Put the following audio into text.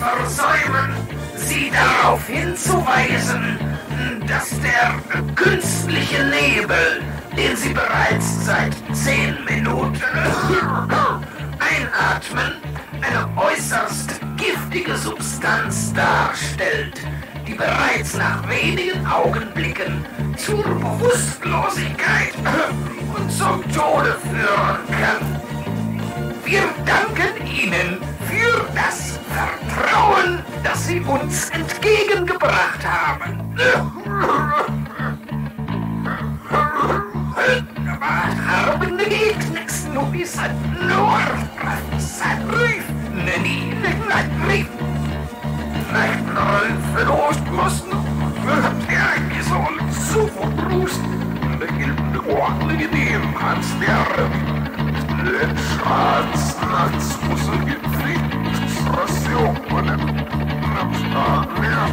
versäumen, Sie darauf hinzuweisen, dass der künstliche Nebel, den Sie bereits seit zehn Minuten einatmen, eine äußerst giftige Substanz darstellt, die bereits nach wenigen Augenblicken zur Bewusstlosigkeit und zum Tode führen kann. Wir danken Ihnen für das uns entgegengebracht haben. Haben niks nog is het Noord, zijn brief, nee, mijn brief. Mijn brief in Oostbosnië, ja, is al zoveel broest. De gilde ordentlige neem aan sterren. De schaads, nachts muss er